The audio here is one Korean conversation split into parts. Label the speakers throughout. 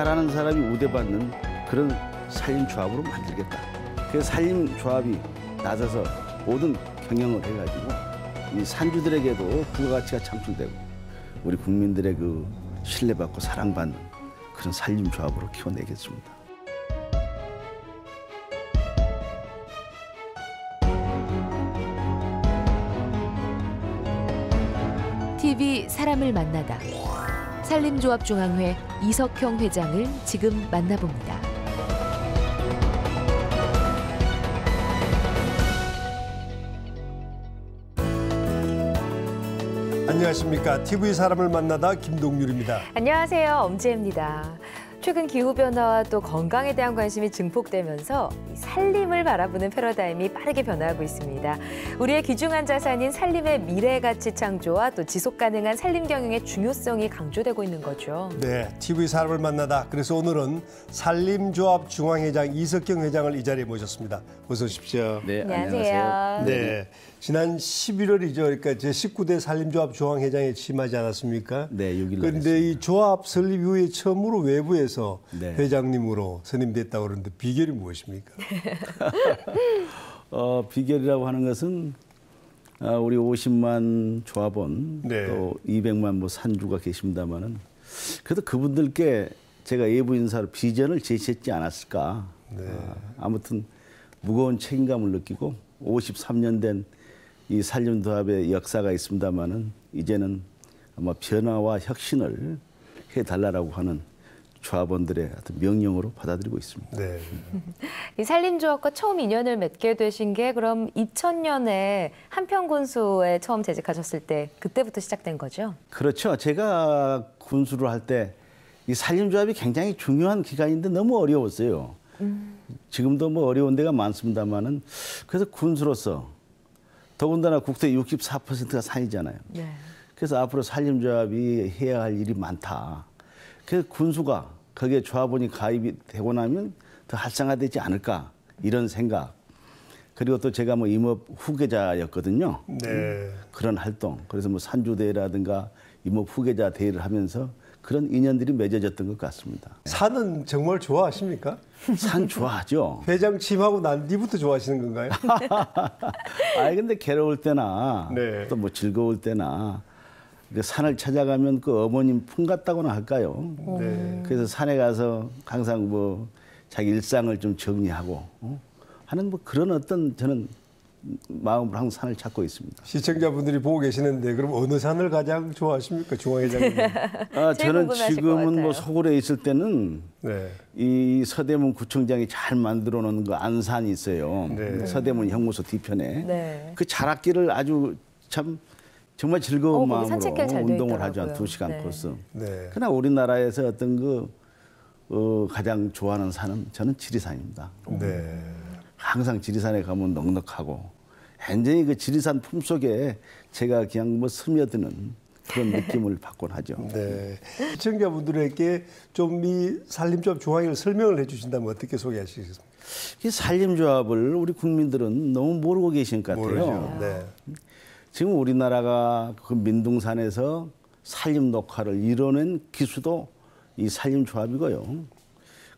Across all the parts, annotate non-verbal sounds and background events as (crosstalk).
Speaker 1: 잘하는 사람이 우대받는 그런 산림조합으로 만들겠다. 그래서 산림조합이 나서서 모든 경영을 해가지고 이 산주들에게도 부가가치가 창출되고 우리 국민들의 그 신뢰받고 사랑받는 그런 산림조합으로 키워내겠습니다.
Speaker 2: 사람을 만나다. 산림조합중앙회 이석형 회장을 지금 만나봅니다.
Speaker 3: 안녕하십니까. TV 사람을 만나다 김동률입니다.
Speaker 4: 안녕하세요. 엄지혜입니다. 최근 기후변화와 또 건강에 대한 관심이 증폭되면서 이 산림을 바라보는 패러다임이 빠르게 변화하고 있습니다. 우리의 귀중한 자산인 산림의 미래 가치 창조와 또 지속 가능한 산림 경영의 중요성이 강조되고 있는 거죠.
Speaker 3: 네, TV 사람을 만나다. 그래서 오늘은 산림조합 중앙회장 이석경 회장을 이 자리에 모셨습니다. 어서 오십시오.
Speaker 1: 네,
Speaker 4: 안녕하세요.
Speaker 3: 네, 지난 11월이죠. 그러니까 제 19대 산림조합 중앙회장에 취임하지 않았습니까?
Speaker 1: 네, 6일 날
Speaker 3: 그런데 이 조합 설립 이후에 처음으로 외부에서
Speaker 1: 네.
Speaker 3: 회장님으로 선임됐다고 그러는데 비결이 무엇입니까? (laughs)
Speaker 1: 어, 비결이라고 하는 것은 아, 우리 50만 조합원
Speaker 3: 네.
Speaker 1: 또 200만 뭐 산주가 계십니다마는 그래도 그분들께 제가 예부 인사로 비전을 제시했지 않았을까.
Speaker 3: 네.
Speaker 1: 아, 아무튼 무거운 책임감을 느끼고 53년 된 이 산림도합의 역사가 있습니다마는 이제는 아마 변화와 혁신을 해달라고 하는 조합원들의 어떤 명령으로 받아들이고 있습니다.
Speaker 3: 네.
Speaker 4: 이 산림조합과 처음 인연을 맺게 되신 게 그럼 2000년에 한평군수에 처음 재직하셨을 때 그때부터 시작된 거죠?
Speaker 1: 그렇죠. 제가 군수를 할 때 이 산림조합이 굉장히 중요한 기간인데 너무 어려웠어요. 지금도 뭐 어려운 데가 많습니다만은 그래서 군수로서 더군다나 국토의 64%가 산이잖아요.
Speaker 4: 네.
Speaker 1: 그래서 앞으로 산림조합이 해야 할 일이 많다. 그래서 군수가 거기에 조합원이 가입이 되고 나면 더 활성화되지 않을까 이런 생각. 그리고 또 제가 뭐 임업 후계자였거든요.
Speaker 3: 네.
Speaker 1: 그런 활동. 그래서 뭐 산주대회라든가 임업 후계자 대회를 하면서 그런 인연들이 맺어졌던 것 같습니다.
Speaker 3: 산은 정말 좋아하십니까?
Speaker 1: 산 좋아하죠. (laughs)
Speaker 3: 회장 취임하고 난 뒤부터 좋아하시는 건가요? (laughs)
Speaker 1: 아니 근데 괴로울 때나
Speaker 3: 네.
Speaker 1: 또뭐 즐거울 때나 그 산을 찾아가면 그 어머님 품 같다고나 할까요?
Speaker 3: 네.
Speaker 1: 그래서 산에 가서 항상 뭐 자기 일상을 좀 정리하고 어? 하는 뭐 그런 어떤 저는 마음으로 항상 산을 찾고 있습니다.
Speaker 3: 시청자분들이 보고 계시는데 그럼 어느 산을 가장 좋아하십니까 중앙회장님? (laughs)
Speaker 1: 아, 저는 지금은 뭐. 서울에 있을 때는
Speaker 3: 네.
Speaker 1: 이 서대문 구청장이 잘 만들어 놓은 그 안산이 있어요.
Speaker 3: 네.
Speaker 1: 서대문 형무소 뒤편에.
Speaker 4: 네.
Speaker 1: 그 자락길을 아주 참 정말 즐거운
Speaker 4: 어,
Speaker 1: 마음으로 운동을 하죠. 한. 두 시간
Speaker 4: 네.
Speaker 1: 코스.
Speaker 3: 네.
Speaker 1: 그러나 우리나라에서 어떤 그 어, 가장 좋아하는 산은 저는 지리산입니다.
Speaker 3: 네.
Speaker 1: 항상 지리산에 가면 넉넉하고 완전히 그 지리산 품속에 제가 그냥 뭐 스며드는 그런 (laughs) 느낌을 받곤 하죠.
Speaker 3: 네. 시청자분들에게 좀 이 산림조합 중앙회를 설명을 해주신다면 어떻게 소개하시겠습니까?
Speaker 1: 이 산림조합을 우리 국민들은 너무 모르고 계신 것 같아요.
Speaker 3: 네.
Speaker 1: 지금 우리나라가 그 민둥산에서 산림 녹화를 이뤄낸 기수도 이 산림조합이고요.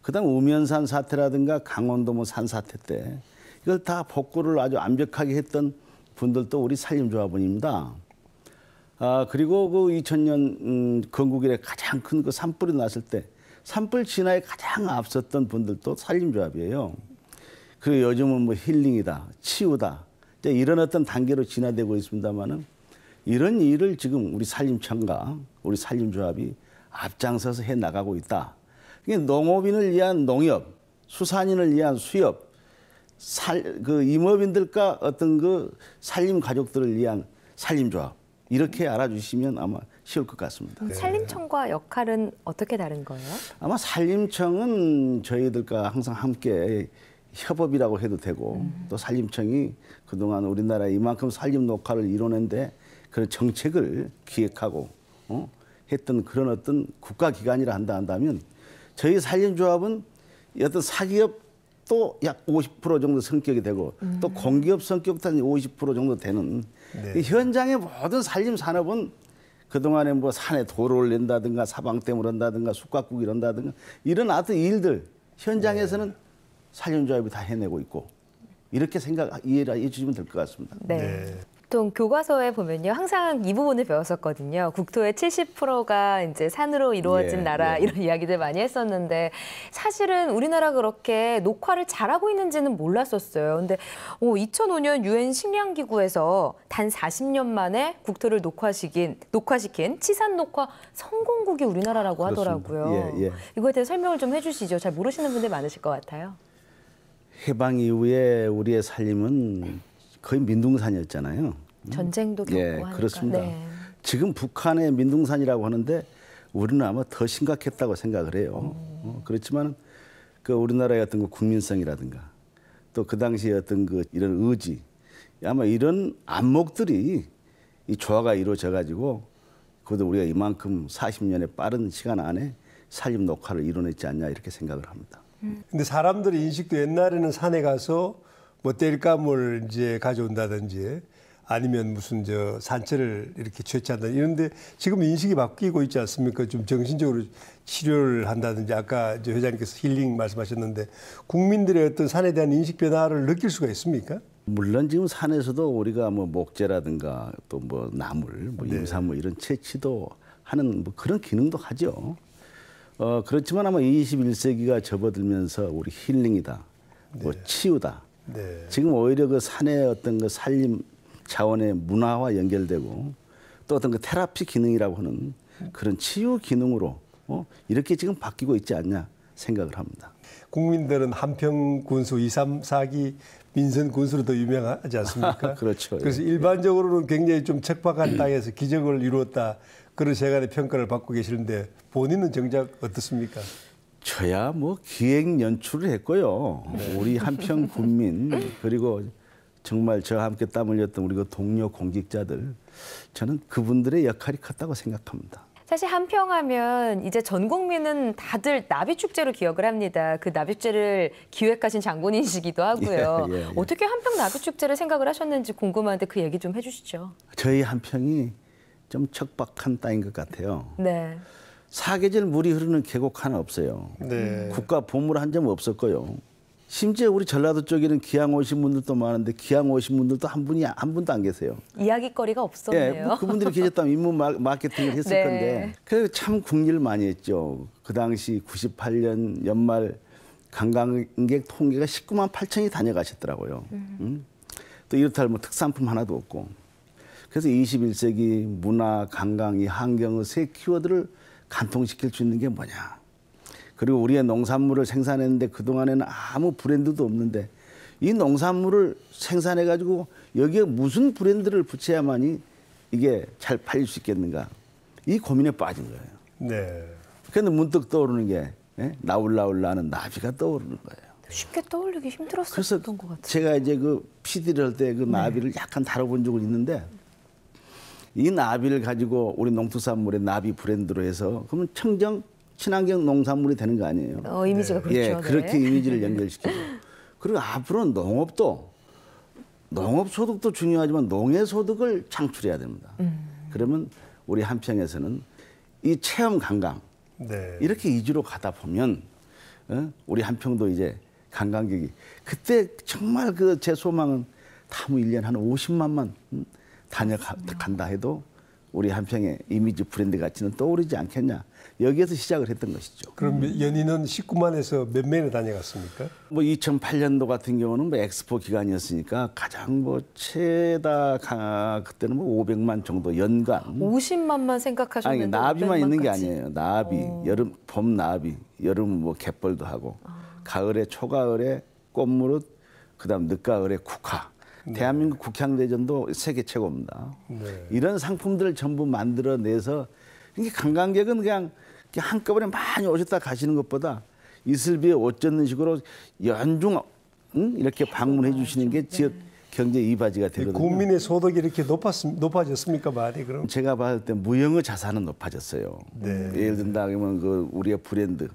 Speaker 1: 그다음 우면산 사태라든가 강원도 뭐 산 사태 때 이걸 다 복구를 아주 완벽하게 했던 분들도 우리 산림조합원입니다. 아 그리고 그 2000년 음, 건국 이래 가장 큰 그 산불이 났을 때 산불 진화에 가장 앞섰던 분들도 산림조합이에요. 그리고 요즘은 뭐 힐링이다, 치유다 이런 어떤 단계로 진화되고 있습니다만은 이런 일을 지금 우리 산림청과 우리 산림조합이 앞장서서 해 나가고 있다. 농업인을 위한 농협, 수산인을 위한 수협, 살, 그 임업인들과 어떤 그 산림 가족들을 위한 산림조합 이렇게 알아주시면 아마 쉬울 것 같습니다.
Speaker 4: 그럼 산림청과 역할은 어떻게 다른 거예요?
Speaker 1: 아마 산림청은 저희들과 항상 함께 협업이라고 해도 되고 또 산림청이 그동안 우리나라에 이만큼 산림 녹화를 이뤄낸데 그런 정책을 기획하고 어? 했던 그런 어떤 국가기관이라 한다 한다면 저희 산림조합은 어떤 사기업도 약50% 정도 성격이 되고 또 공기업 성격도 한 50% 정도 되는
Speaker 3: 네.
Speaker 1: 이 현장의 모든 산림 산업은 그동안에 뭐 산에 돌을 낸다든가 사방댐을 한다든가 쑥갓국을 한다든가 이런 아트 일들 현장에서는 산림조합이 다 해내고 있고 이렇게 생각 이해를 해 주시면 될 것 같습니다.
Speaker 4: 네. 보통 교과서에 보면요, 항상 이 부분을 배웠었거든요. 국토의 70%가 이제 산으로 이루어진
Speaker 1: 예,
Speaker 4: 나라
Speaker 1: 예.
Speaker 4: 이런 이야기들 많이 했었는데 사실은 우리나라 그렇게 녹화를 잘하고 있는지는 몰랐었어요. 근데 오, 2005년 유엔 식량기구에서 단 40년 만에 국토를 녹화시킨 녹화시킨 치산 녹화 성공국이 우리나라라고. 하더라고요.
Speaker 1: 예, 예.
Speaker 4: 이거에 대해 설명을 좀 해주시죠. 잘 모르시는 분들 많으실 것 같아요.
Speaker 1: 해방 이후에 우리의 살림은 거의 민둥산이었잖아요.
Speaker 4: 전쟁도 겪고
Speaker 1: 예,
Speaker 4: 하니까.
Speaker 1: 그렇습니다.
Speaker 4: 네.
Speaker 1: 지금 북한의 민둥산이라고 하는데 우리는 아마 더 심각했다고 생각을 해요. 어, 그렇지만 그 우리나라의 어떤 그 국민성이라든가 또 그 당시에 어떤 그 이런 의지 아마 이런 안목들이 이 조화가 이루어져 가지고 그것도 우리가 이만큼 40년의 빠른 시간 안에 살림 녹화를 이뤄냈지 않냐 이렇게 생각을 합니다.
Speaker 3: 근데 사람들의 인식도 옛날에는 산에 가서 뭐 땔감을 이제 가져온다든지 아니면 무슨 저 산채를 이렇게 채취한다 이런데 지금 인식이 바뀌고 있지 않습니까? 좀 정신적으로 치료를 한다든지 아까 이제 회장님께서 힐링 말씀하셨는데 국민들의 어떤 산에 대한 인식 변화를 느낄 수가 있습니까?
Speaker 1: 물론 지금 산에서도 우리가 뭐 목재라든가 또 뭐 나물, 뭐 임산물 이런 채취도 하는 뭐 그런 기능도 하죠. 어 그렇지만 아마 21세기가 접어들면서 우리 힐링이다, 뭐 치유다.
Speaker 3: 네.
Speaker 1: 지금 오히려 그 산의 어떤 그 살림 차원의 문화와 연결되고 또 어떤 그 테라피 기능이라고 하는 그런 치유 기능으로 어 이렇게 지금 바뀌고 있지 않냐 생각을 합니다.
Speaker 3: 국민들은 한평 군수 2, 3, 4기 민선 군수로 더 유명하지 않습니까? (laughs)
Speaker 1: 그렇죠.
Speaker 3: 그래서 일반적으로는 굉장히 좀 척박한 땅에서 기적을 이루었다. 그런 세간의 평가를 받고 계시는데 본인은 정작 어떻습니까?
Speaker 1: 저야 뭐 기획 연출을 했고요. 우리 한평 군민 그리고 정말 저와 함께 땀 흘렸던 우리 그 동료 공직자들 저는 그분들의 역할이 컸다고 생각합니다.
Speaker 4: 사실 한평하면 이제 전 국민은 다들 나비 축제로 기억을 합니다. 그 나비 축제를 기획하신 장본인이시기도 하고요. (laughs)
Speaker 1: 예, 예, 예.
Speaker 4: 어떻게 한평 나비 축제를 생각을 하셨는지 궁금한데 그 얘기 좀 해주시죠.
Speaker 1: 저희 한평이 좀 척박한 땅인 것 같아요.
Speaker 4: 네.
Speaker 1: 사계절 물이 흐르는 계곡 하나 없어요.
Speaker 3: 네.
Speaker 1: 국가 보물 한 점 없었고요. 심지어 우리 전라도 쪽에는 기왕 오신 분들도 많은데 기왕 오신 분들도 한 분이 한 분도 안 계세요.
Speaker 4: 이야기거리가
Speaker 1: 예,
Speaker 4: 없었네요.
Speaker 1: 뭐 그분들이 계셨다면 인문 마- 마케팅을 했을
Speaker 4: 네.
Speaker 1: 건데 그래서 참 국리를 많이 했죠. 그 당시 98년 연말 관광객 통계가 19만 8천이 다녀가셨더라고요. 음. 또 이렇다 뭐 특산품 하나도 없고. 그래서 21세기 문화, 관광, 이 환경의 세 키워드를 관통시킬 수 있는 게 뭐냐. 그리고 우리의 농산물을 생산했는데 그동안에는 아무 브랜드도 없는데 이 농산물을 생산해 가지고 여기에 무슨 브랜드를 붙여야만이 이게 잘 팔릴 수 있겠는가 이 고민에 빠진 거예요.
Speaker 3: 네.
Speaker 1: 그런데 문득 떠오르는 게 예? 나울나울 나는 나비가 떠오르는 거예요.
Speaker 4: 쉽게 떠올리기 힘들었었던 것 같아요.
Speaker 1: 제가 이제 그 PD를 할 때 그 나비를 약간 다뤄본 적은 있는데 이 나비를 가지고 우리 농특산물의 나비 브랜드로 해서 그러면 청정 친환경 농산물이 되는 거 아니에요?
Speaker 4: 어, 이미지가 그렇죠.
Speaker 1: 예,
Speaker 4: 네.
Speaker 1: 그렇게 이미지를 연결시키고 그리고 앞으로 농업도 농업 소득도 중요하지만 농해 소득을 창출해야 됩니다.
Speaker 4: 음.
Speaker 1: 그러면 우리 한평에서는 이 체험 관광
Speaker 3: 네.
Speaker 1: 이렇게 이주로 가다 보면 어? 우리 한평도 이제 관광객이 그때 정말 그 제 소망은 다뭐 1년 한 50만만 음, 다녀간다 해도 우리 한평의 이미지 브랜드 가치는 떠오르지 않겠냐. 여기에서 시작을 했던 것이죠.
Speaker 3: 그럼 연인은 19만에서 몇 명이나 다녀갔습니까?
Speaker 1: 뭐 2008년도 같은 경우는 뭐 엑스포 기간이었으니까 가장 뭐 최다 가, 그때는 뭐 500만 정도 연간
Speaker 4: 50만만
Speaker 1: 아니
Speaker 4: 생각하셨는데
Speaker 1: 나비만 있는 게
Speaker 4: 500만 까지.
Speaker 1: 아니에요. 나비 여름 봄 나비 여름 뭐 갯벌도 하고 가을에 초가을에 꽃무릇 그다음 늦가을에 국화. 대한민국 국향대전도 세계 최고입니다.
Speaker 3: 네.
Speaker 1: 이런 상품들을 전부 만들어내서 이게 관광객은 그냥, 그냥 한꺼번에 많이 오셨다 가시는 것보다 이슬비에 옷 젖는 식으로 연중 응? 이렇게 방문해 주시는 게 지역 경제 이바지가 되거든요.
Speaker 3: 국민의 소득이 이렇게 높았, 높아졌습니까, 많이 그럼?
Speaker 1: 제가 봤을 때 무형의 자산은 높아졌어요.
Speaker 3: 네.
Speaker 1: 예를 든다 그러면 그 우리의 브랜드.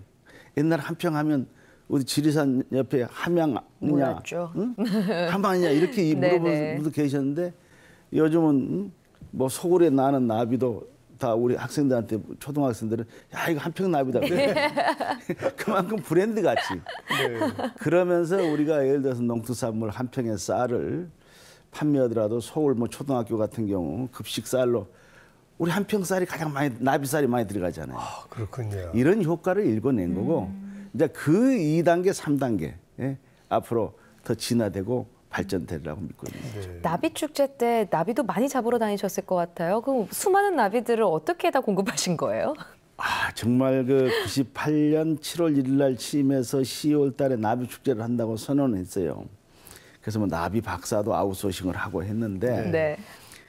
Speaker 1: 옛날 한평 하면 어디 지리산 옆에 함양이냐,
Speaker 4: 몰랐죠.
Speaker 1: 응? 함양이냐 이렇게 (laughs)
Speaker 4: 네네.
Speaker 1: 물어보는 분도 계셨는데 요즘은 응? 뭐 소굴에 나는 나비도 다 우리 학생들한테 초등학생들은 야 이거 한평 나비다 그래. (laughs) (laughs) 그만큼 브랜드 같이 그러면서 우리가 예를 들어서 농특산물 한 평의 쌀을 판매하더라도 서울 뭐 초등학교 같은 경우 급식 쌀로 우리 한 평 쌀이 가장 많이 나비 쌀이 많이 들어가잖아요.
Speaker 3: 아, 그렇군요.
Speaker 1: 이런 효과를 읽어낸 거고 이제 그 2단계, 3단계 예, 앞으로 더 진화되고 발전되리라고 믿고 있습니다.
Speaker 3: 네.
Speaker 4: 나비 축제 때 나비도 많이 잡으러 다니셨을 것 같아요. 그 수많은 나비들을 어떻게 다 공급하신 거예요?
Speaker 1: 아 정말 그 98년 7월 1일 날 취임해서 10월 달에 나비 축제를 한다고 선언했어요. 그래서 뭐 나비 박사도 아웃소싱을 하고 했는데
Speaker 4: 네.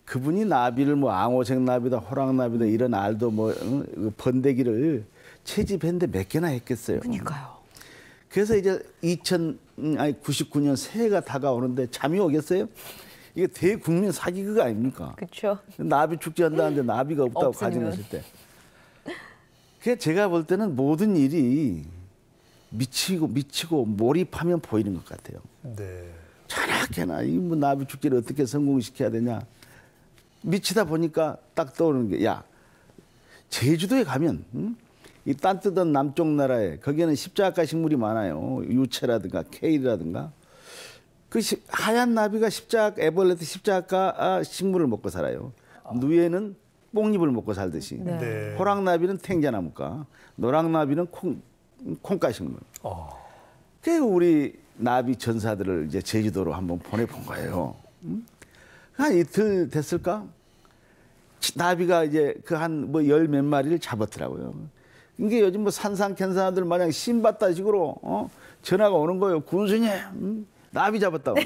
Speaker 1: 그분이 나비를 뭐 앙호색 나비다 호랑 나비다 이런 알도 뭐 어, 그 번데기를 채집했는데 몇 개나 했겠어요.
Speaker 4: 그러니까요.
Speaker 1: 그래서 이제 2000 음, 아니 99년 새해가 다가오는데 잠이 오겠어요? 이게 대국민 사기극 아닙니까?
Speaker 4: 그렇죠.
Speaker 1: 나비 축제 한다는데 나비가 없다고. 가정했을 때. 그 제가 볼 때는 모든 일이 미치고 미치고 몰입하면 보이는 것 같아요.
Speaker 3: 네.
Speaker 1: 자나깨나 이뭐 나비 축제를 어떻게 성공시켜야 되냐. 미치다 보니까 딱 떠오르는 게 야 제주도에 가면 응? 이 딴 뜨던 남쪽 나라에 거기에는 십자가 식물이 많아요. 유채라든가 케일이라든가 그 시- 하얀 나비가 십자가 에벌레트 십자가 아, 식물을 먹고 살아요. 누에는 뽕잎을 먹고 살듯이
Speaker 4: 네.
Speaker 3: 네.
Speaker 1: 호랑나비는 탱자나무가 노랑나비는 콩 콩가식물.
Speaker 3: 어.
Speaker 1: 그 우리 나비 전사들을 이제 제주도로 한번 보내본 거예요. 음? 한 이틀 됐을까? 치- 나비가 이제 그 한 뭐 열 몇 마리를 잡았더라고요. 이게 요즘 뭐 산상캔사들 마냥 신받다 식으로 어? 전화가 오는 거예요. 군수님 음? 나비 잡았다고.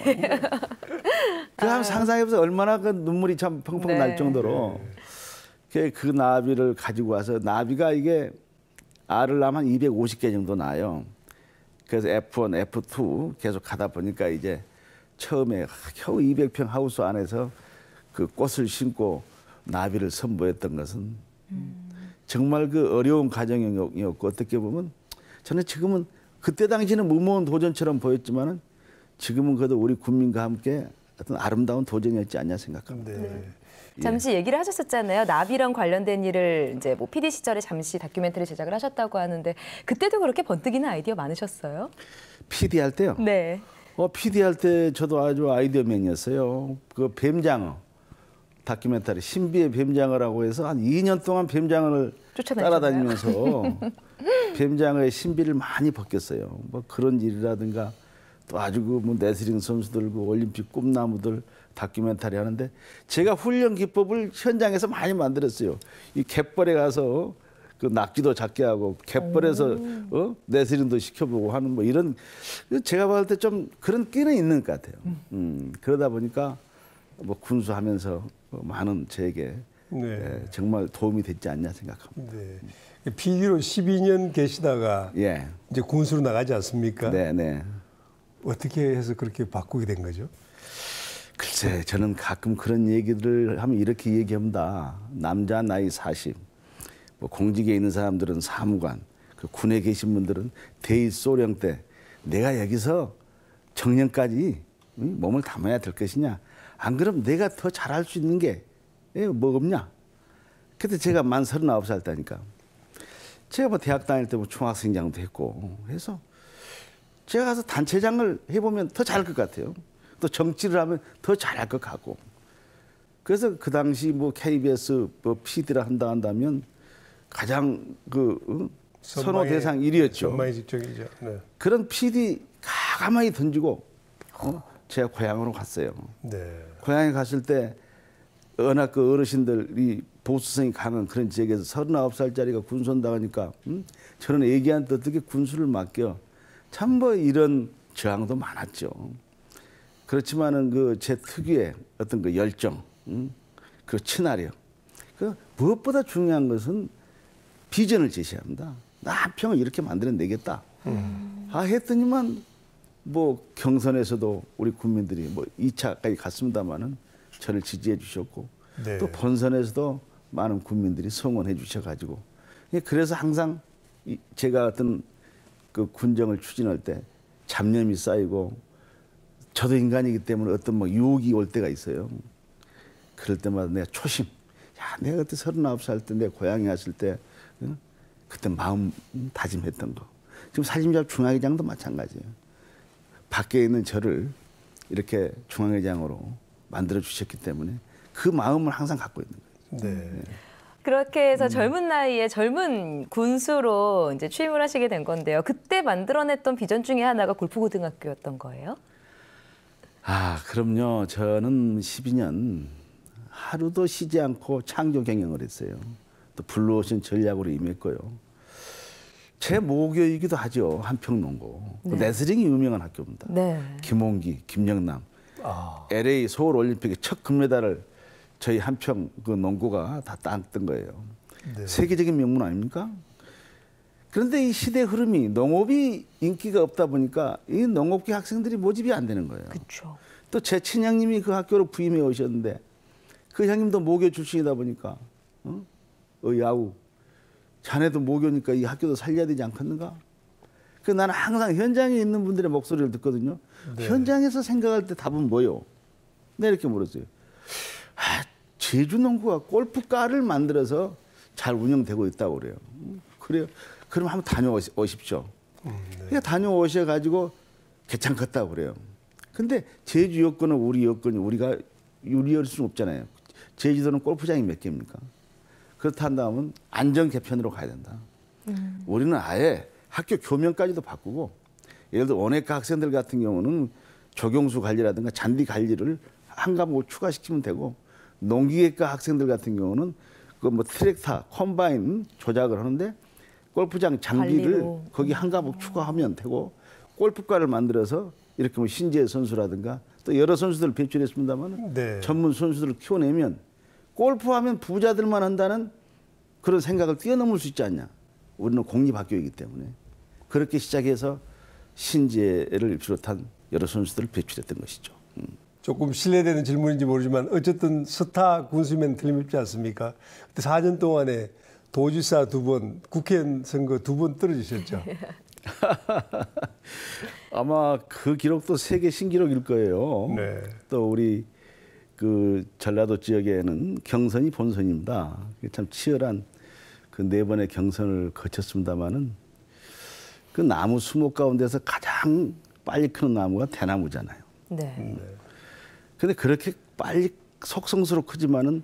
Speaker 1: 그 한번 상상해보세요. 얼마나 그 눈물이 참 펑펑
Speaker 4: 네.
Speaker 1: 날 정도로 그, 그 나비를 가지고 와서 나비가 이게 알을 낳으면 250개 정도 나요. 그래서 F1, F2 계속 가다 보니까 이제 처음에 겨우 200평 하우스 안에서 그 꽃을 심고 나비를 선보였던 것은 정말 그 어려운 과정이었고 어떻게 보면 저는 지금은 그때 당시는 무모한 도전처럼 보였지만은 지금은 그래도 우리 국민과 함께 어떤 아름다운 도전이었지 않냐 생각합니다.
Speaker 3: 네.
Speaker 4: 잠시 얘기를 하셨었잖아요. 나비랑 관련된 일을 이제 뭐 PD 시절에 잠시 다큐멘터리 제작을 하셨다고 하는데 그때도 그렇게 번뜩이는 아이디어 많으셨어요?
Speaker 1: PD 할 때요.
Speaker 4: 네.
Speaker 1: 어, PD 할 때 저도 아주 아이디어맨이었어요. 그 뱀장어 다큐멘터리 신비의 뱀장어라고 해서 한 2년 동안 뱀장어를? 따라다니면서 (laughs) 뱀장어의 신비를 많이 벗겼어요. 뭐 그런 일이라든가 또 아주 그뭐 레슬링 선수들 그 올림픽 꿈나무들 다큐멘터리 하는데 제가 훈련 기법을 현장에서 많이 만들었어요. 이 갯벌에 가서 그 낙지도 잡게 하고 갯벌에서 어? 레슬링도 시켜보고 하는 뭐 이런 제가 봤을 때 좀 그런 끼는 있는 것 같아요. 음, 그러다 보니까 뭐 군수하면서 많은 제게
Speaker 3: 네.
Speaker 1: 예, 정말 도움이 됐지 않냐 생각합니다.
Speaker 3: 네. PD로 12년 계시다가
Speaker 1: 예,
Speaker 3: 이제 군수로 나가지 않습니까?
Speaker 1: 네, 네.
Speaker 3: 어떻게 해서 그렇게 바꾸게 된 거죠?
Speaker 1: 글쎄, 저는 가끔 그런 얘기들을 하면 이렇게 얘기합니다. 남자 나이 40, 뭐 공직에 있는 사람들은 사무관, 그 군에 계신 분들은 대일소령 때 내가 여기서 정년까지 응? 몸을 담아야 될 것이냐. 안 그럼 내가 더 잘할 수 있는 게 뭐 없냐. 그때 제가 만 39살 때니까. 제가 뭐 대학 다닐 때 뭐 중학생장도 했고 해서 제가 가서 단체장을 해보면 더 잘할 것 같아요. 또 정치를 하면 더 잘할 것 같고. 그래서 그 당시 뭐 KBS 뭐 PD를 한다 한다면 가장 그 응? 선호 대상 1위였죠.
Speaker 3: 선망의 직종이죠. 네.
Speaker 1: 그런 PD 가만히 던지고 어? 제가 고향으로 갔어요.
Speaker 3: 네.
Speaker 1: 고향에 갔을 때 워낙 그 어르신들이 보수성이 강한 그런 지역에서 39살짜리가 군손 당하니까 음? 저는 애기한테 어떻게 군수를 맡겨 참 뭐 이런 저항도 많았죠. 그렇지만은 그 제 특유의 어떤 그 열정, 음? 그 친화력, 그 무엇보다 중요한 것은 비전을 제시합니다. 나 한평을 이렇게 만들어내겠다. 아 했더니만 뭐 경선에서도 우리 국민들이 뭐 2차까지 갔습니다마는 저를 지지해 주셨고
Speaker 3: 네.
Speaker 1: 또 본선에서도 많은 국민들이 성원해 주셔가지고 예, 그래서 항상 이- 제가 어떤 그 군정을 추진할 때 잡념이 쌓이고 저도 인간이기 때문에 어떤 뭐 유혹이 올 때가 있어요. 그럴 때마다 내가 초심, 야, 내가 그때 서른아홉 살 때 내 고향에 왔을 때 어? 그때 마음 다짐했던 거. 지금 살림잡 중앙회장도 마찬가지예요. 밖에 있는 저를 이렇게 중앙회장으로 만들어 주셨기 때문에 그 마음을 항상 갖고 있는 거예요.
Speaker 3: 네.
Speaker 4: 그렇게 해서 젊은 나이에 젊은 군수로 이제 취임을 하시게 된 건데요. 그때 만들어냈던 비전 중에 하나가 골프고등학교였던 거예요?
Speaker 1: 아, 그럼요. 저는 12년 하루도 쉬지 않고 창조 경영을 했어요. 또 블루오션 전략으로 임했고요. 제 모교이기도 하죠. 함평농고. 그 레슬링이 유명한 학교입니다.
Speaker 4: 네.
Speaker 1: 김원기, 김영남,
Speaker 3: 아,
Speaker 1: LA 서울 올림픽의 첫 금메달을 저희 함평 그 농고가 다 땄던 거예요.
Speaker 3: 네.
Speaker 1: 세계적인 명문 아닙니까? 그런데 이 시대 흐름이 농업이 인기가 없다 보니까 이 농업계 학생들이 모집이 안 되는 거예요.
Speaker 4: 그렇죠.
Speaker 1: 또 제 친형님이 그 학교로 부임해 오셨는데 그 형님도 모교 출신이다 보니까 어, 어 야우 자네도 모교니까 이 학교도 살려야 되지 않겠는가? 그 나는 항상 현장에 있는 분들의 목소리를 듣거든요. 현장에서 생각할 때 답은 뭐요? 네 이렇게 물었어요. 아, 제주 농구가 골프카를 만들어서 잘 운영되고 있다고 그래요. 음, 그래요. 그럼 한번 다녀오십시오. 그러니까 다녀오셔 가지고 괜찮겠다고 그래요. 근데 제주 여건은 우리 여건이 우리가 유리할 수는 없잖아요. 제주도는 골프장이 몇 개입니까? 그렇다 한다면 안전 개편으로 가야 된다. 우리는 아예 학교 교면까지도 바꾸고 예를 들어 원예과 학생들 같은 경우는 조경수 관리라든가 잔디 관리를 한 과목 추가시키면 되고 농기계과 학생들 같은 경우는 그 뭐 트랙터, 컴바인 조작을 하는데 골프장 장비를
Speaker 4: 관리로.
Speaker 1: 거기 한 과목 추가하면 되고 골프과를 만들어서 이렇게 뭐 신재 선수라든가 또 여러 선수들을 배출했습니다만
Speaker 3: 네.
Speaker 1: 전문 선수들을 키워내면 골프하면 부자들만 한다는 그런 생각을 뛰어넘을 수 있지 않냐. 우리는 공립학교이기 때문에 그렇게 시작해서 신재를 비롯한 여러 선수들을 배출했던 것이죠. 음.
Speaker 3: 조금 실례되는 질문인지 모르지만 어쨌든 스타 군수면 틀림없지 않습니까? 그때 4년 동안에 도지사 두 번, 국회의원 선거 두 번 떨어지셨죠. (laughs)
Speaker 1: 아마 그 기록도 세계 신기록일 거예요.
Speaker 3: 네.
Speaker 1: 또 우리 그 전라도 지역에는 경선이 본선입니다. 참 치열한 그 네 번의 경선을 거쳤습니다마는 그 나무 수목 가운데서 가장 빨리 크는 나무가 대나무잖아요.
Speaker 4: 네.
Speaker 1: 근데 그렇게 빨리 속성스럽 크지만은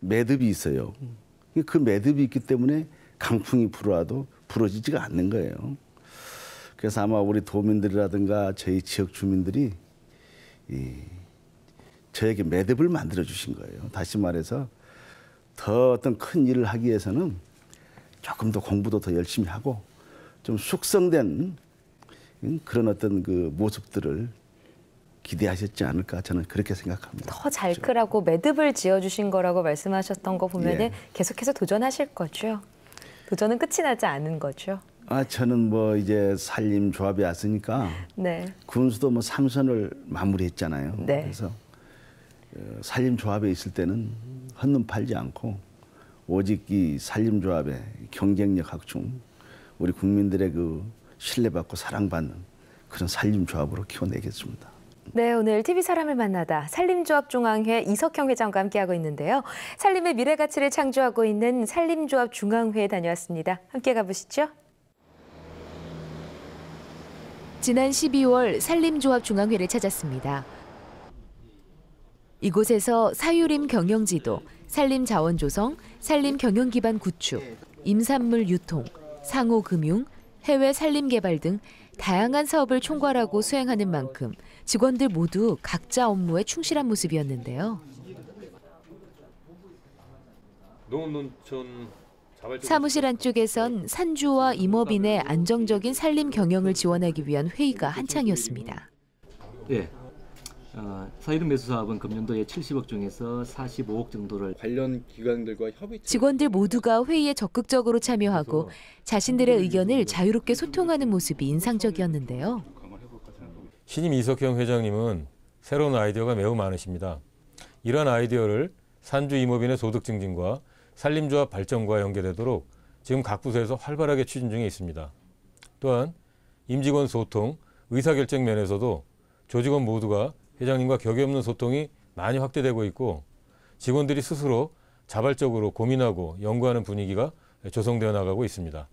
Speaker 1: 매듭이 있어요. 그 매듭이 있기 때문에 강풍이 불어와도 부러지지가 않는 거예요. 그래서 아마 우리 도민들이라든가 저희 지역 주민들이 이 저에게 매듭을 만들어 주신 거예요. 다시 말해서 더 어떤 큰 일을 하기 위해서는 조금 더 공부도 더 열심히 하고 좀 숙성된 음, 그런 어떤 그 모습들을 기대하셨지 않을까 저는 그렇게 생각합니다.
Speaker 4: 더 잘 크라고 매듭을 지어주신 거라고 말씀하셨던 거 보면은
Speaker 1: 예.
Speaker 4: 계속해서 도전하실 거죠. 도전은 끝이 나지 않은 거죠.
Speaker 1: 아 저는 뭐 이제 산림 조합에 왔으니까
Speaker 4: 네.
Speaker 1: 군수도 뭐 삼선을 마무리했잖아요.
Speaker 4: 네.
Speaker 1: 그래서 어, 산림 조합에 있을 때는 한눈 팔지 않고 오직 이 산림 조합의 경쟁력 확충, 우리 국민들의 그 신뢰받고 사랑받는 그런 산림 조합으로 키워내겠습니다.
Speaker 4: 네, 오늘 TV 사람을 만나다 산림조합 중앙회 이석형 회장과 함께하고 있는데요. 산림의 미래 가치를 창조하고 있는 산림조합 중앙회에 다녀왔습니다. 함께 가보시죠.
Speaker 2: 지난 12월 산림조합 중앙회를 찾았습니다. 이곳에서 사유림 경영지도, 산림 자원 조성, 산림 경영 기반 구축, 임산물 유통, 상호 금융, 해외 산림 개발 등 다양한 사업을 총괄하고 수행하는 만큼 직원들 모두 각자 업무에 충실한 모습이었는데요. 사무실 안쪽에선 산주와 임업인의 안정적인 산림 경영을 지원하기 위한 회의가 한창이었습니다.
Speaker 5: 예. 어, 사이른 매수 사업은 금년도에 70억 중에서 45억 정도를
Speaker 6: 관련 기관들과 협의
Speaker 2: 직원들 모두가 회의에 적극적으로 참여하고 자신들의 의견을 자유롭게 소통하는 모습이 인상적이었는데요.
Speaker 7: 신임 이석형 회장님은 새로운 아이디어가 매우 많으십니다. 이러한 아이디어를 산주 임업인의 소득 증진과 산림조합 발전과 연계되도록 지금 각 부서에서 활발하게 추진 중에 있습니다. 또한 임직원 소통, 의사결정 면에서도 조직원 모두가 회장님과 격이 없는 소통이 많이 확대되고 있고 직원들이 스스로 자발적으로 고민하고 연구하는 분위기가 조성되어 나가고 있습니다.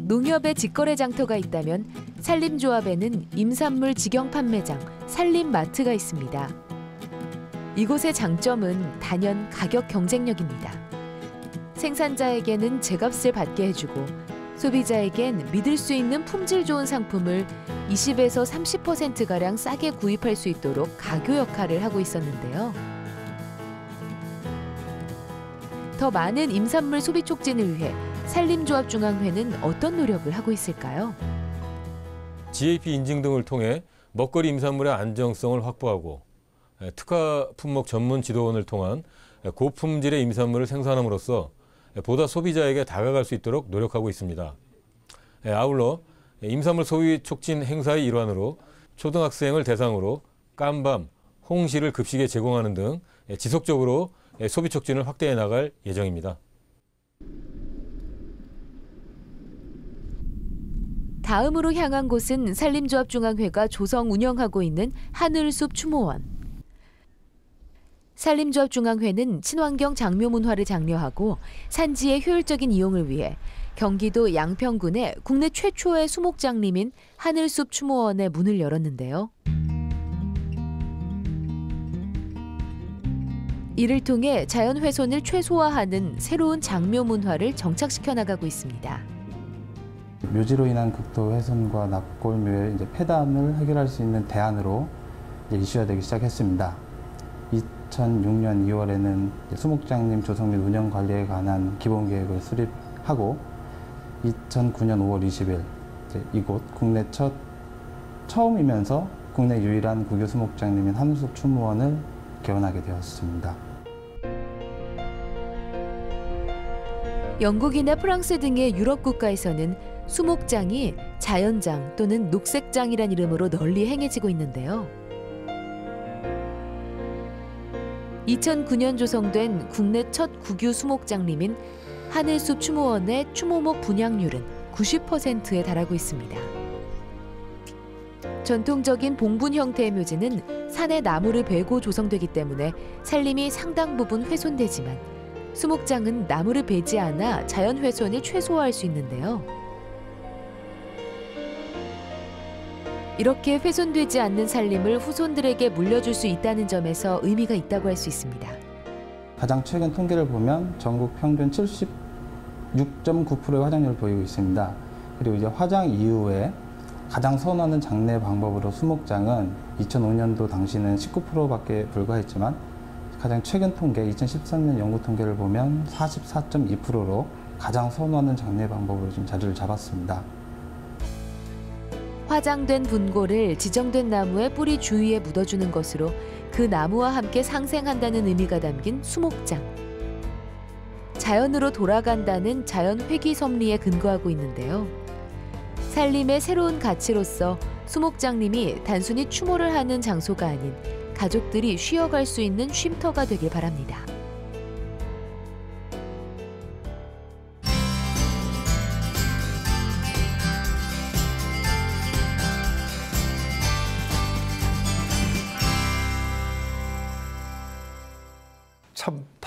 Speaker 2: 농협에 직거래 장터가 있다면 산림조합에는 임산물 직영 판매장 산림마트가 있습니다. 이곳의 장점은 단연 가격 경쟁력입니다. 생산자에게는 제값을 받게 해주고 소비자에겐 믿을 수 있는 품질 좋은 상품을 20에서 30%가량 싸게 구입할 수 있도록 가교 역할을 하고 있었는데요. 더 많은 임산물 소비 촉진을 위해 산림조합중앙회는 어떤 노력을 하고 있을까요?
Speaker 7: GAP 인증 등을 통해 먹거리 임산물의 안정성을 확보하고 에, 특화 품목 전문 지도원을 통한 에, 고품질의 임산물을 생산함으로써 에, 보다 소비자에게 다가갈 수 있도록 노력하고 있습니다. 에, 아울러 에, 임산물 소비 촉진 행사의 일환으로 초등학생을 대상으로 깜밤, 홍시를 급식에 제공하는 등 에, 지속적으로 에, 소비 촉진을 확대해 나갈 예정입니다.
Speaker 2: 다음으로 향한 곳은 산림조합중앙회가 조성 운영하고 있는 하늘숲 추모원. 산림조합중앙회는 친환경 장묘 문화를 장려하고 산지의 효율적인 이용을 위해 경기도 양평군의 국내 최초의 수목장림인 하늘숲 추모원의 문을 열었는데요. 이를 통해 자연 훼손을 최소화하는 새로운 장묘 문화를 정착시켜 나가고 있습니다.
Speaker 8: 묘지로 인한 극도 훼손과 납골묘의 이제 폐단을 해결할 수 있는 대안으로 이제 이슈가 되기 시작했습니다. 2006년 2월에는 수목장님 조성 및 운영 관리에 관한 기본 계획을 수립하고 2009년 5월 20일 이곳 국내 첫 처음이면서 국내 유일한 국유 수목장님인 한우숲 추모원을 개원하게 되었습니다.
Speaker 2: 영국이나 프랑스 등의 유럽 국가에서는 수목장이 자연장 또는 녹색장이란 이름으로 널리 행해지고 있는데요. 2009년 조성된 국내 첫 국유 수목장림인 하늘숲 추모원의 추모목 분양률은 90%에 달하고 있습니다. 전통적인 봉분 형태의 묘지는 산에 나무를 베고 조성되기 때문에 산림이 상당 부분 훼손되지만 수목장은 나무를 베지 않아 자연 훼손을 최소화할 수 있는데요. 이렇게 훼손되지 않는 산림을 후손들에게 물려줄 수 있다는 점에서 의미가 있다고 할 수 있습니다.
Speaker 8: 가장 최근 통계를 보면 전국 평균 76.9%의 화장률을 보이고 있습니다. 그리고 이제 화장 이후에 가장 선호하는 장례 방법으로 수목장은 2005년도 당시는 19%밖에 불과했지만 가장 최근 통계 2013년 연구 통계를 보면 44.2%로 가장 선호하는 장례 방법으로 지금 자리를 잡았습니다.
Speaker 2: 화장된 분고를 지정된 나무의 뿌리 주위에 묻어주는 것으로 그 나무와 함께 상생한다는 의미가 담긴 수목장. 자연으로 돌아간다는 자연 회귀 섭리에 근거하고 있는데요. 살림의 새로운 가치로서 수목장님이 단순히 추모를 하는 장소가 아닌 가족들이 쉬어갈 수 있는 쉼터가 되길 바랍니다.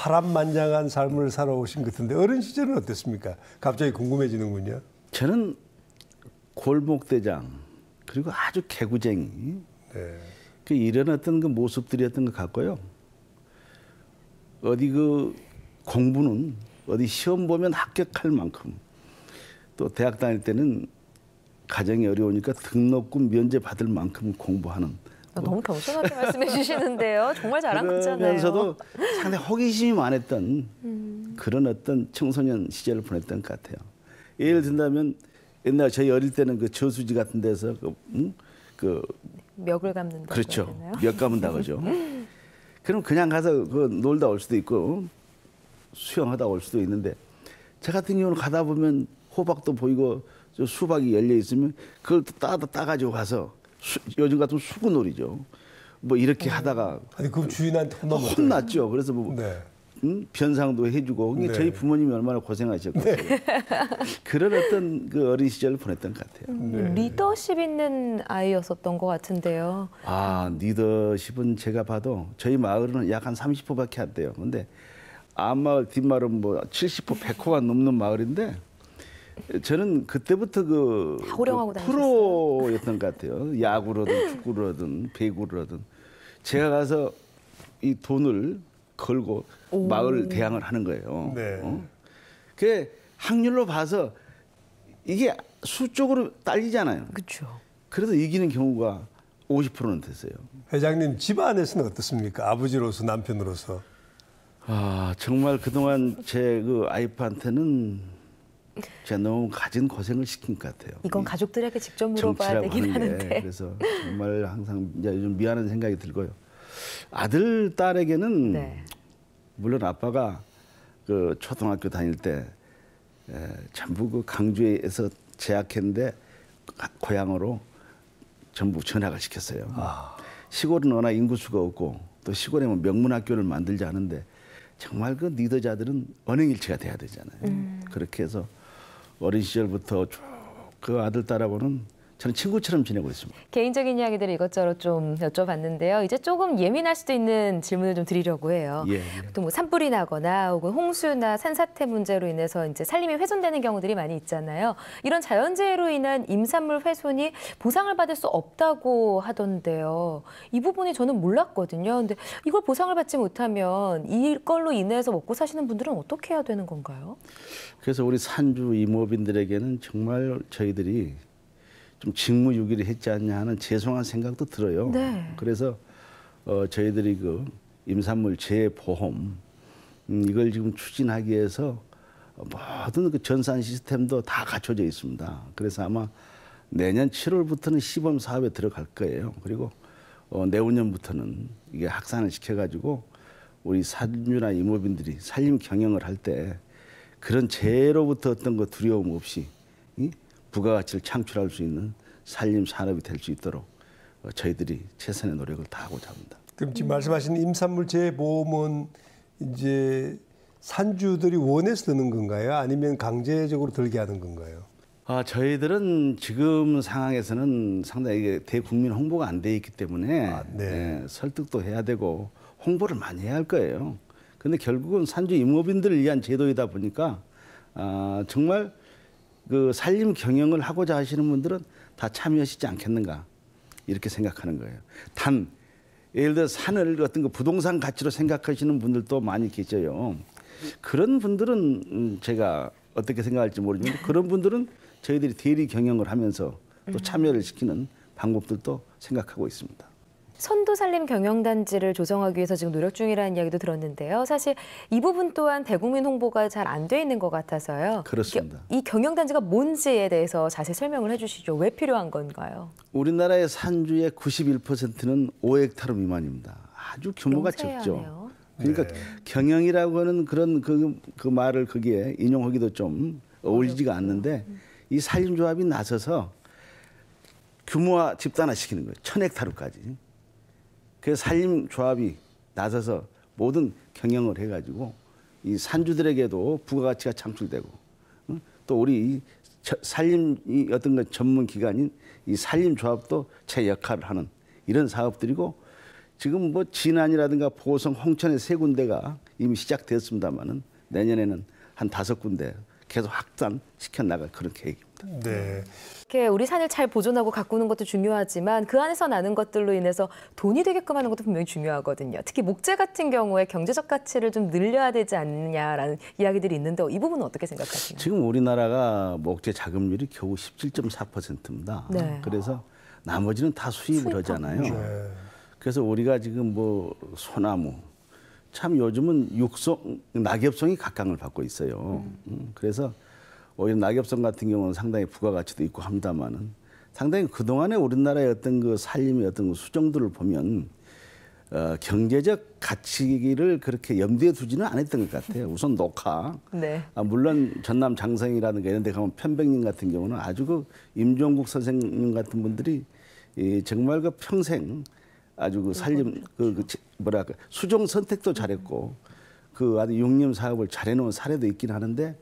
Speaker 3: 파란만장한 삶을 살아오신 것 같은데 어린 시절은 어땠습니까? 갑자기 궁금해지는군요.
Speaker 1: 저는 골목대장 그리고 아주 개구쟁이
Speaker 3: 네.
Speaker 1: 그 이런 어떤 그 모습들이었던 것 같고요. 어디 그 공부는 어디 시험 보면 합격할 만큼 또 대학 다닐 때는 가정이 어려우니까 등록금 면제 받을 만큼 공부하는
Speaker 4: 아, 너무 겸손하게 말씀해 주시는데요. 정말 자랑스럽잖아요.
Speaker 1: 그러면서도 상당히 호기심이 많았던 그런 어떤 청소년 시절을 보냈던 것 같아요. 예를 든다면 옛날 저희 어릴 때는 그 저수지 같은 데서 그, 음? 그
Speaker 4: 멱을 감는다.
Speaker 1: 그렇죠. 몇 가문다 그죠. 그럼 그냥 가서 그 놀다 올 수도 있고 수영하다 올 수도 있는데 저 같은 경우는 가다 보면 호박도 보이고 저 수박이 열려 있으면 그걸 또 따다 따가지고 가서 수, 요즘 같은 수구놀이죠. 뭐 이렇게 하다가
Speaker 3: 아니 그럼 주인한테
Speaker 1: 혼났죠. 그래서 뭐
Speaker 3: 네.
Speaker 1: 음, 변상도 해주고
Speaker 3: 네.
Speaker 1: 저희 부모님이 얼마나 고생하셨겠어요. (laughs) 그런 어떤 그 어린 시절을 보냈던 것 같아요.
Speaker 4: 음, 리더십 있는 아이였었던 것 같은데요.
Speaker 1: 아 리더십은 제가 봐도 저희 마을은 약 한 30호밖에 안 돼요. 근데 앞마을 뒷마을은 뭐 70호, 100호가 넘는 마을인데 저는 그때부터 그,
Speaker 4: 호령하고
Speaker 1: 그? 프로였던 것 같아요. 야구로든 축구로든 배구로든 제가 가서 이 돈을 걸고 마을 대항을 하는 거예요.
Speaker 3: 네.
Speaker 1: 어? 그 확률로 봐서 이게 수적으로 딸리잖아요.
Speaker 4: 그렇죠.
Speaker 1: 그래서 이기는 경우가 50%는 됐어요.
Speaker 3: 회장님 집안에서는 어떻습니까? 아버지로서 남편으로서.
Speaker 1: 아 정말 그동안 제 그 아이프한테는 제가 너무 가진 고생을 시킨 것 같아요.
Speaker 4: 이건
Speaker 1: 이
Speaker 4: 가족들에게 직접 물어봐야
Speaker 1: 정치라고
Speaker 4: 되긴
Speaker 1: 하는
Speaker 4: 하는데.
Speaker 1: 그래서 정말 항상 이제 요즘 미안한 생각이 들고요. 아들 딸에게는
Speaker 4: 네.
Speaker 1: 물론 아빠가 그 초등학교 다닐 때 에, 전부 그 강주에서 재학했는데 가- 고향으로 전부 전학을 시켰어요. 시골은 워낙 인구수가 없고 또 시골에 뭐 명문학교를 만들자 하는데 정말 그 리더자들은 언행일치가 돼야 되잖아요. 그렇게 해서 어린 시절부터 쭉 그 아들 딸하고는 저는 친구처럼 지내고 있습니다.
Speaker 4: 개인적인 이야기들을 이것저것 좀 여쭤봤는데요. 이제 조금 예민할 수도 있는 질문을 좀 드리려고 해요.
Speaker 1: 예, 예.
Speaker 4: 또뭐 산불이 나거나 혹은 홍수나 산사태 문제로 인해서 이제 살림이 훼손되는 경우들이 많이 있잖아요. 이런 자연재해로 인한 임산물 훼손이 보상을 받을 수 없다고 하던데요. 이 부분이 저는 몰랐거든요. 근데 이걸 보상을 받지 못하면 이걸로 인해서 먹고 사시는 분들은 어떻게 해야 되는 건가요?
Speaker 1: 그래서 우리 산주 이모빈들에게는 정말 저희들이 좀 직무유기를 했지 않냐 하는 죄송한 생각도 들어요.
Speaker 4: 네.
Speaker 1: 그래서 어, 저희들이 그 임산물 재보험 음, 이걸 지금 추진하기 위해서 모든 그 전산 시스템도 다 갖춰져 있습니다. 그래서 아마 내년 7월부터는 시범 사업에 들어갈 거예요. 그리고 어, 내후년부터는 이게 확산을 시켜가지고 우리 산주나 이모빈들이 살림 경영을 할 때 그런 재해로부터 어떤 거 두려움 없이 이 부가가치를 창출할 수 있는 살림 산업이 될 수 있도록 어, 저희들이 최선의 노력을 다하고자 합니다.
Speaker 3: 그럼 지금 말씀하신 임산물 재보험은 이제 산주들이 원해서 드는 건가요? 아니면 강제적으로 들게 하는 건가요?
Speaker 1: 아, 저희들은 지금 상황에서는 상당히 대국민 홍보가 안 돼 있기 때문에
Speaker 3: 아, 네.
Speaker 1: 예, 설득도 해야 되고 홍보를 많이 해야 할 거예요. 근데 결국은 산주 임업인들을 위한 제도이다 보니까 아, 정말 그 살림 경영을 하고자 하시는 분들은 다 참여하시지 않겠는가 이렇게 생각하는 거예요. 단 예를 들어 산을 어떤 그 부동산 가치로 생각하시는 분들도 많이 계셔요. 그런 분들은 음, 제가 어떻게 생각할지 모르지만 그런 분들은 저희들이 대리 경영을 하면서 또 참여를 시키는 방법들도 생각하고 있습니다.
Speaker 4: 선도살림 경영단지를 조성하기 위해서 지금 노력 중이라는 이야기도 들었는데요. 사실 이 부분 또한 대국민 홍보가 잘 안 돼 있는 것 같아서요.
Speaker 1: 그렇습니다.
Speaker 4: 이 경영단지가 뭔지에 대해서 자세히 설명을 해주시죠. 왜 필요한 건가요?
Speaker 1: 우리나라의 산주의 91%는 5헥타르 미만입니다. 아주 규모가 적죠. 그러니까
Speaker 3: 네.
Speaker 1: 경영이라고 하는 그런 그, 그 말을 거기에 인용하기도 좀 어울리지가 않는데 이 산림조합이 나서서 규모화 집단화 시키는 거예요. 천 헥타르까지. 그래서 산림조합이 나서서 모든 경영을 해가지고 이 산주들에게도 부가가치가 창출되고 응? 또 우리 이 저- 산림 이 어떤 것 전문 기관인 이 산림조합도 제 역할을 하는 이런 사업들이고 지금 뭐 진안이라든가 보성, 홍천의 세 군데가 이미 시작되었습니다만은 내년에는 한 다섯 군데 계속 확산시켜 나갈 그런 계획입니다.
Speaker 3: 네.
Speaker 4: 이렇게 우리 산을 잘 보존하고 가꾸는 것도 중요하지만 그 안에서 나는 것들로 인해서 돈이 되게끔 하는 것도 분명히 중요하거든요. 특히 목재 같은 경우에 경제적 가치를 좀 늘려야 되지 않느냐라는 이야기들이 있는데 이 부분은 어떻게 생각하시나요?
Speaker 1: 지금 우리나라가 목재 자금률이 겨우 17.4%입니다.
Speaker 4: 네.
Speaker 1: 그래서 나머지는 다 수입을. 하잖아요.
Speaker 3: 네.
Speaker 1: 그래서 우리가 지금 뭐 소나무 참 요즘은 육성 낙엽송이 각광을 받고 있어요. 음, 그래서 오히려 낙엽송 같은 경우는 상당히 부가가치도 있고 합니다만은 상당히 그 동안에 우리나라의 어떤 그 살림의 어떤 그 수정들을 보면 어, 경제적 가치를 그렇게 염두에 두지는 않았던 것 같아요. 우선 녹화.
Speaker 4: 네.
Speaker 1: 아, 물론 전남 장성이라든가 이런 데 가면 편백님 같은 경우는 아주 그 임종국 선생님 같은 분들이 이 정말 그 평생 아주 그 살림 그, 그 지- 뭐랄까 수종 선택도 잘했고 그 아주 육림 사업을 잘해놓은 사례도 있긴 하는데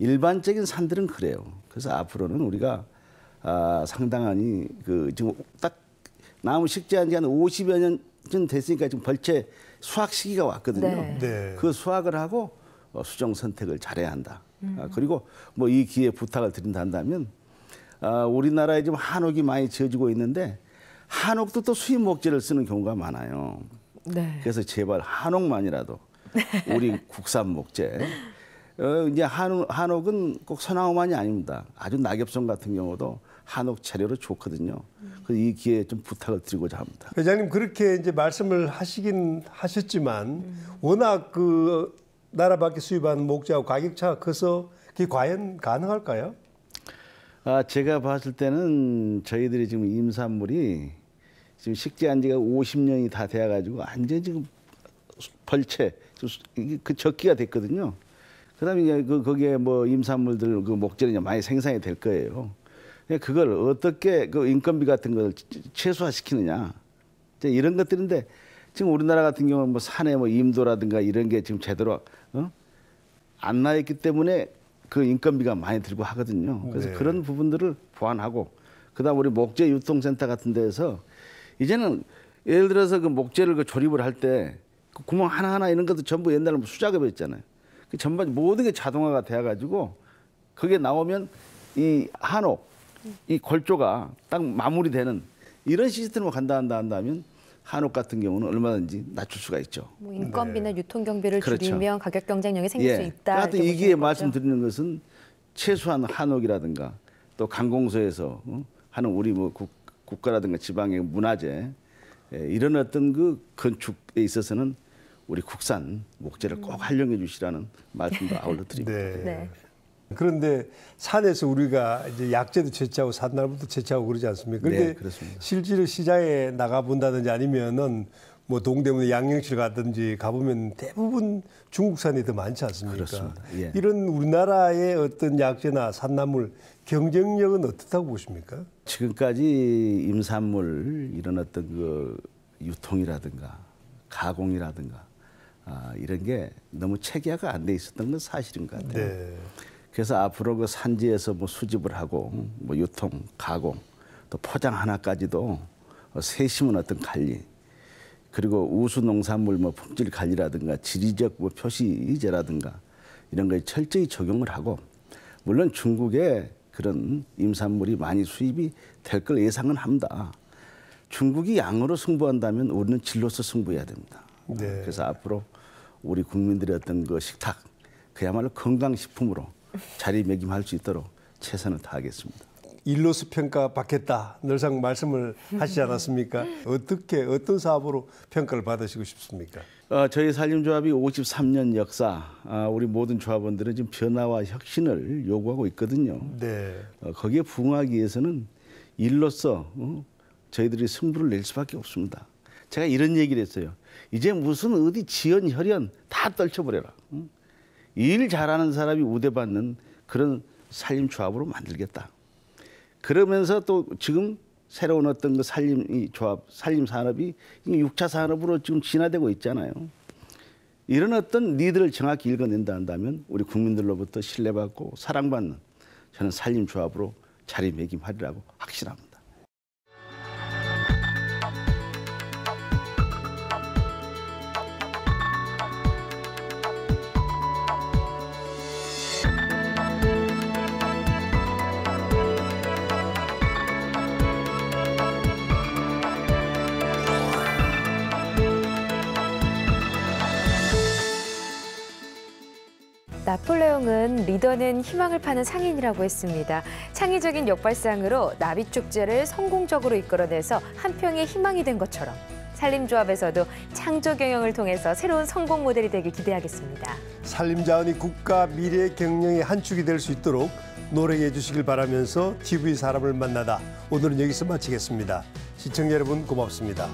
Speaker 1: 일반적인 산들은 그래요. 그래서 앞으로는 우리가 아, 상당하니 그 지금 딱 나무 식재한 지 한 50여 년쯤 됐으니까 지금 벌채 수확 시기가 왔거든요.
Speaker 4: 네.
Speaker 3: 네.
Speaker 1: 그 수확을 하고 어, 수정 선택을 잘해야 한다. 아, 그리고 뭐 이 기회에 부탁을 드린다 한다면 아, 우리나라에 지금 한옥이 많이 지어지고 있는데 한옥도 또 수입 목재를 쓰는 경우가 많아요.
Speaker 4: 네.
Speaker 1: 그래서 제발 한옥만이라도 (laughs) 우리 국산 목재. 어, 이제 한옥, 한옥은 꼭 소나무만이 아닙니다. 아주 낙엽송 같은 경우도 한옥 재료로 좋거든요. 그래서 이 기회에 좀 부탁을 드리고자 합니다.
Speaker 3: 회장님 그렇게 이제 말씀을 하시긴 하셨지만 워낙 그 나라 밖에 수입한 목재하고 가격 차가 커서 그게 과연 가능할까요?
Speaker 1: 아, 제가 봤을 때는 저희들이 지금 임산물이 지금 식재한 지가 50년이 다 돼가지고 완전 지금 벌채, 그 적기가 됐거든요. 그 다음에 이제 그, 거기에 뭐 임산물들 그 목재는 이제 많이 생산이 될 거예요. 그걸 어떻게 그 인건비 같은 걸 최소화시키느냐. 이제 이런 것들인데 지금 우리나라 같은 경우는 뭐 산에 뭐 임도라든가 이런 게 지금 제대로 어? 안 나 있기 때문에 그 인건비가 많이 들고 하거든요. 그래서
Speaker 3: 네.
Speaker 1: 그런 부분들을 보완하고 그다음 우리 목재 유통센터 같은 데에서 이제는 예를 들어서 그 목재를 그 조립을 할때그 구멍 하나 하나 이런 것도 전부 옛날에 뭐 수작업이었잖아요. 그 전반 모든 게 자동화가 돼가지고 그게 나오면 이 한옥 이 골조가 딱 마무리되는 이런 시스템으로 간다 한다 한다면 한옥 같은 경우는 얼마든지 낮출 수가 있죠.
Speaker 4: 뭐 인건비나 유통 경비를
Speaker 1: 그렇죠.
Speaker 4: 줄이면 가격 경쟁력이 생길 수 있다.
Speaker 1: 하여튼 이기에? 말씀드리는 것은 최소한 한옥이라든가 또 관공서에서 어? 하는 우리 뭐 국, 국가라든가 지방의 문화재 예, 이런 어떤 그 건축에 있어서는 우리 국산 목재를 꼭 활용해 주시라는 말씀도 (laughs) 아울러 드립니다.
Speaker 3: 네.
Speaker 4: 네.
Speaker 3: 그런데 산에서 우리가 이제 약재도 채취하고 산나물도 채취하고 그러지 않습니까? 그런데
Speaker 1: 네, 그렇습니다.
Speaker 3: 실제로 시장에 나가 본다든지 아니면은 뭐 동대문 양영실 가든지 가보면 대부분 중국산이 더 많지 않습니까?
Speaker 1: 그렇습니다. 예.
Speaker 3: 이런 우리나라의 어떤 약재나 산나물 경쟁력은 어떻다고 보십니까?
Speaker 1: 지금까지 임산물 이런 어떤 그 유통이라든가 가공이라든가 아, 이런 게 너무 체계화가 안 돼 있었던 건 사실인 것 같아요.
Speaker 3: 네.
Speaker 1: 그래서 앞으로 그 산지에서 뭐 수집을 하고 뭐 유통, 가공, 또 포장 하나까지도 세심한 어떤 관리 그리고 우수 농산물 뭐 품질 관리라든가 지리적 뭐 표시제라든가 이런 거에 철저히 적용을 하고 물론 중국에 그런 임산물이 많이 수입이 될 걸 예상은 합니다. 중국이 양으로 승부한다면 우리는 질로서 승부해야 됩니다.
Speaker 3: 네.
Speaker 1: 그래서 앞으로 우리 국민들의 어떤 그 식탁 그야말로 건강식품으로 자리매김할 수 있도록 최선을 다하겠습니다.
Speaker 3: 일로서 평가 받겠다 늘상 말씀을 하시지 않았습니까? 어떻게 어떤 사업으로 평가를 받으시고 싶습니까?
Speaker 1: 어, 저희 산림조합이 53년 역사, 아, 우리 모든 조합원들은 지금 변화와 혁신을 요구하고 있거든요.
Speaker 3: 네.
Speaker 1: 어, 거기에 부응하기 위해서는 일로서 어, 저희들이 승부를 낼 수밖에 없습니다. 제가 이런 얘기를 했어요. 이제 무슨 어디 지연, 혈연 다 떨쳐버려라. 응? 일 잘하는 사람이 우대받는 그런 산림조합으로 만들겠다. 그러면서 또 지금 새로운 어떤 그 산림 이 조합, 산림 산업이 육차 산업으로 지금 진화되고 있잖아요. 이런 어떤 니들을 정확히 읽어낸다 한다면 우리 국민들로부터 신뢰받고 사랑받는 저는 산림 조합으로 자리매김하리라고 확신합니다.
Speaker 4: 나폴레옹은 리더는 희망을 파는 상인이라고 했습니다. 창의적인 역발상으로 나비 축제를 성공적으로 이끌어내서 한 평의 희망이 된 것처럼 산림조합에서도 창조 경영을 통해서 새로운 성공 모델이 되길 기대하겠습니다.
Speaker 3: 산림자원이 국가 미래 경영의 한 축이 될 수 있도록 노력해 주시길 바라면서 TV 사람을 만나다 오늘은 여기서 마치겠습니다. 시청자 여러분 고맙습니다.